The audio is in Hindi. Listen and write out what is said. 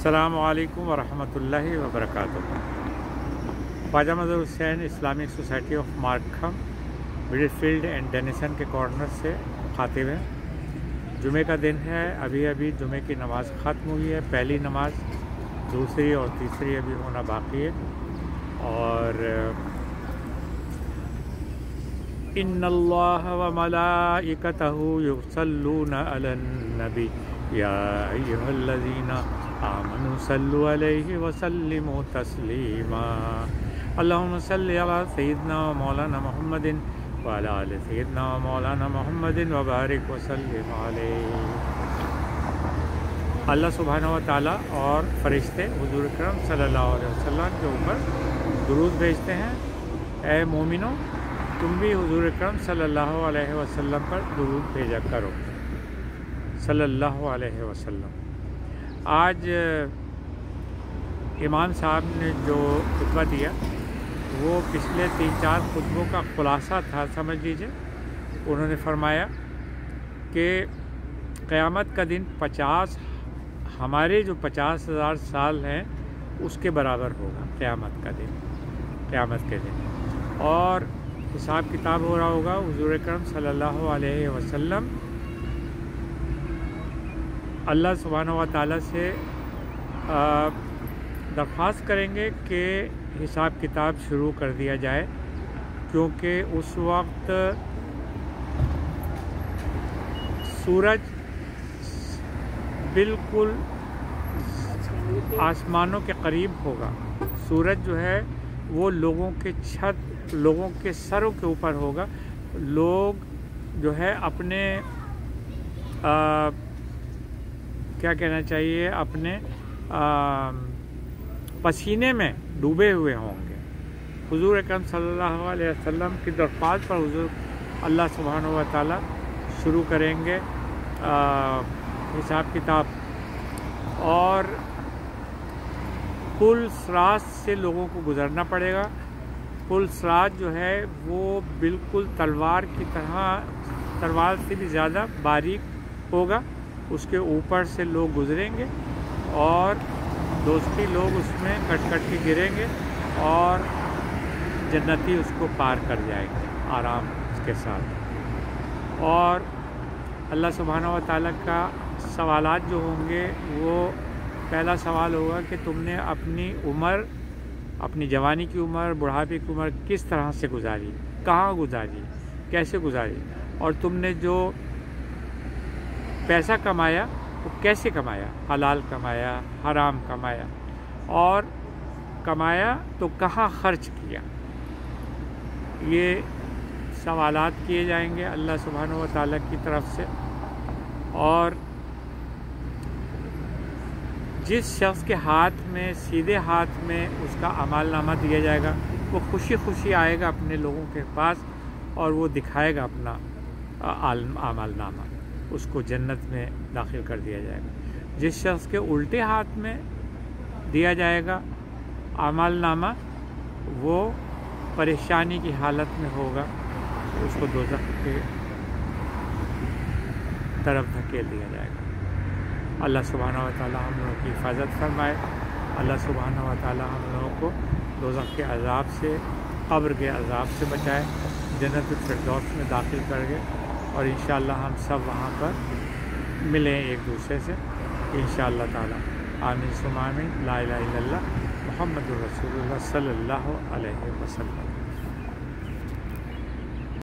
अलैक्म वरहमतुल्लाहि वबरकातुह Khwaja Mazhar Hussain Islamic society of Markham Midfield and Denison के कॉर्नर से खाते हैं। जुमे का दिन है, अभी अभी जुमे की नमाज़ ख़त्म हुई है, पहली नमाज़, दूसरी और तीसरी अभी होना बाकी है। और इन व या आमनु मौलाना मुहम्मदिन व मौलाना अल्लाह सुबहान व ताला और फरिश्ते हुजूर करम सल्लल्लाहु अलैहि वसल्लम के ऊपर दुरूद भेजते हैं ए मोमिनो तुम भी हुजूर करम सल्लल्लाहु अलैहि वसल्लम पर दुरूद भेजा करो सल्लल्लाहु अलैहि वसल्लम। आज, इमाम साहब ने जो खुतबा दिया, वो पिछले तीन चार खुतबों का ख़ुलासा था, समझ लीजिए। उन्होंने फरमाया कि क़यामत का दिन पचास, हमारे जो पचास हज़ार साल हैं, उसके बराबर होगा, क़यामत का दिन, क़यामत के दिन। और हिसाब किताब हो रहा होगा हजूर करम सल्लल्लाहु अलैहि वसल्लम अल्लाह सुबहान व ताली से दरख्वास्त करेंगे कि हिसाब किताब शुरू कर दिया जाए क्योंकि उस वक्त सूरज बिल्कुल आसमानों के करीब होगा। सूरज जो है वो लोगों के छत लोगों के सरों के ऊपर होगा। लोग जो है अपने आ, क्या कहना चाहिए अपने आ, पसीने में डूबे हुए होंगे। हुजूर अकरम सल्लल्लाहु अलैहि वसल्लम की दरख्वास्त पर हुजूर अल्लाह सुबहान व शुरू करेंगे हिसाब किताब। और पुल सराज से लोगों को गुज़रना पड़ेगा। पुल सराज जो है वो बिल्कुल तलवार की तरह तलवार से भी ज़्यादा बारीक होगा। उसके ऊपर से लोग गुजरेंगे और दोस्ती लोग उसमें कट कट के गिरेंगे और जन्नती उसको पार कर जाएँगे आराम के साथ। और अल्लाह सुबहाना व ताली का सवालात जो होंगे, वो पहला सवाल होगा कि तुमने अपनी उम्र, अपनी जवानी की उम्र, बुढ़ापे की उम्र किस तरह से गुजारी? कहाँ गुजारी? कैसे गुजारी? और तुमने जो पैसा कमाया, वो कैसे कमाया? हलाल कमाया, हराम कमाया। और कमाया तो कहाँ खर्च किया? ये सवालात किए जाएँगे अल्लाह सुबहान व की तरफ़ से। और जिस शख्स के हाथ में, सीधे हाथ में उसका अमाल नामा दिया जाएगा, वो खुशी खुशी आएगा अपने लोगों के पास और वो दिखाएगा अपना अमाल नामा उसको जन्नत में दाखिल कर दिया जाएगा। जिस शख्स के उल्टे हाथ में दिया जाएगा अमल नामा वो परेशानी की हालत में होगा, उसको दो के तरफ़ धकेल दिया जाएगा। अल्लाह सुबहाना व ताली हम लोगों की हिफाजत फरमाए। अल्लाह सुबहाना व ताली हम लोगों को दो के अजाब से, कब्र के अजाब से बचाए जन्नत फिरदौस में दाखिल कर गए और इन हम सब वहाँ पर मिलें एक दूसरे से। इन ताला। आमिन सुमामिन ला मोहम्मद रसूल सल्लल्लाहु अलैहि वसल्लम।